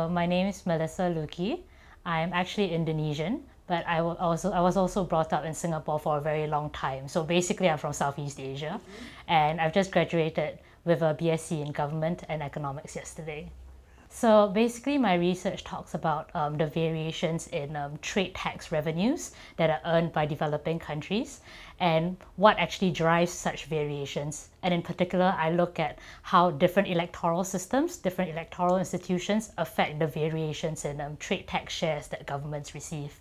My name is Melissa Luki. I'm actually Indonesian, but I, also, I was also brought up in Singapore for a very long time. So basically, I'm from Southeast Asia, and I've just graduated with a BSc in Government and Economics yesterday. So basically, my research talks about um, the variations in um, trade tax revenues that are earned by developing countries and what actually drives such variations. And in particular, I look at how different electoral systems, different electoral institutions affect the variations in um, trade tax shares that governments receive.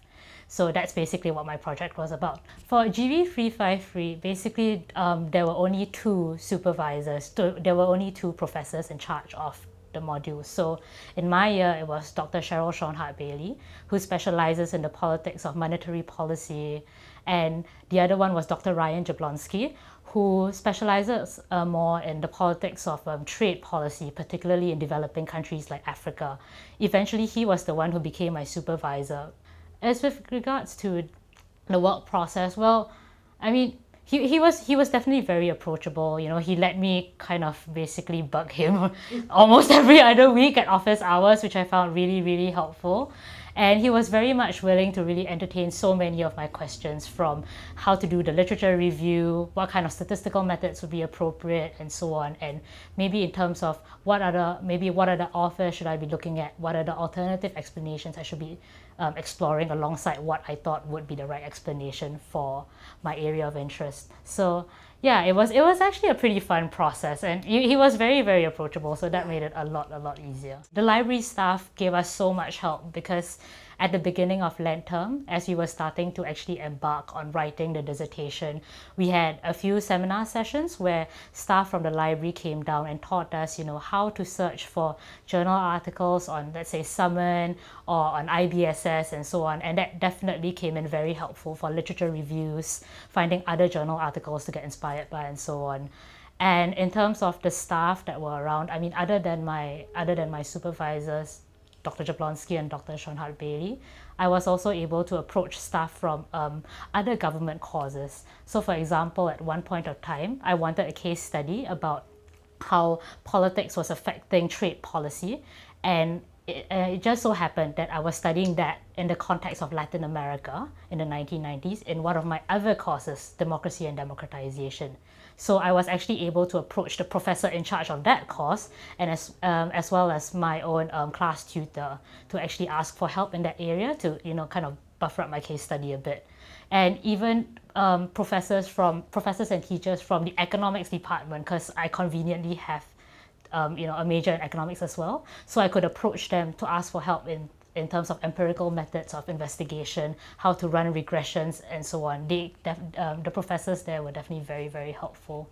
So that's basically what my project was about. For GV353, basically um, there were only two supervisors, there were only two professors in charge of the module. So in my year, it was Dr. Cheryl Schonhardt Bailey, who specializes in the politics of monetary policy. And the other one was Dr. Ryan Jablonski, who specializes uh, more in the politics of um, trade policy, particularly in developing countries like Africa. Eventually, he was the one who became my supervisor. As with regards to the work process, well, I mean, he, he was he was definitely very approachable. You know, he let me kind of basically bug him almost every other week at office hours, which I found really really helpful. And he was very much willing to really entertain so many of my questions from how to do the literature review, what kind of statistical methods would be appropriate, and so on. And maybe in terms of what other, maybe what other authors should I be looking at, what are the alternative explanations I should be um, exploring alongside what I thought would be the right explanation for my area of interest. So yeah, it was it was actually a pretty fun process, and he, he was very very approachable, so that made it a lot a lot easier. The library staff gave us so much help because at the beginning of Lent term, as we were starting to actually embark on writing the dissertation, we had a few seminar sessions where staff from the library came down and taught us, you know, how to search for journal articles on, let's say, Summon or on IBSS and so on. And that definitely came in very helpful for literature reviews, finding other journal articles to get inspired by and so on. And in terms of the staff that were around, I mean, other than my other than my supervisors, Dr. Jablonski and Dr. Schonhardt Bailey, I was also able to approach staff from um, other government causes. So, for example, at one point of time, I wanted a case study about how politics was affecting trade policy. And it, it, just so happened that I was studying that in the context of Latin America in the 1990s in one of my other courses, Democracy and Democratization. So I was actually able to approach the professor in charge of that course and as, um, as well as my own um, class tutor to actually ask for help in that area to, you know, kind of buffer up my case study a bit. And even um, professors from professors and teachers from the economics department, because I conveniently have um, you know, a major in economics as well. So I could approach them to ask for help in, in terms of empirical methods of investigation, how to run regressions, and so on. They, um, the professors there were definitely very, very helpful.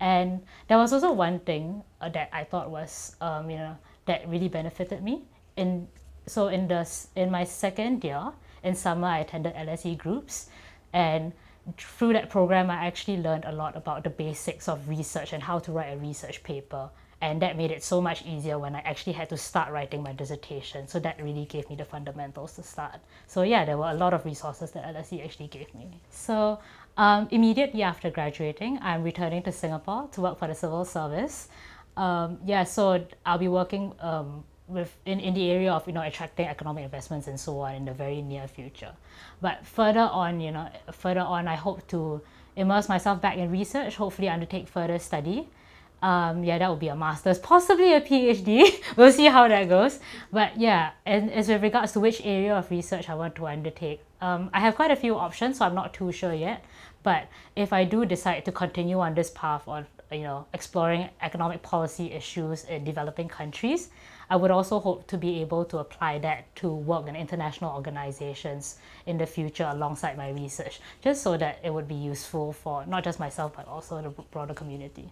And there was also one thing uh, that I thought was, um, you know, that really benefited me. In so in the in my second year in summer, I attended LSE groups, and through that program, I actually learned a lot about the basics of research and how to write a research paper and that made it so much easier when I actually had to start writing my dissertation. So that really gave me the fundamentals to start. So yeah, there were a lot of resources that LSE actually gave me. So um, immediately after graduating, I'm returning to Singapore to work for the civil service. Um, yeah, so I'll be working um, with in, in the area of you know attracting economic investments and so on in the very near future. But further on, you know, further on, I hope to immerse myself back in research. Hopefully, undertake further study um, yeah, that would be a master's, possibly a PhD. we'll see how that goes. But yeah, and as with regards to which area of research I want to undertake, um, I have quite a few options, so I'm not too sure yet. But if I do decide to continue on this path of you know exploring economic policy issues in developing countries, I would also hope to be able to apply that to work in international organizations in the future alongside my research, just so that it would be useful for not just myself but also the broader community.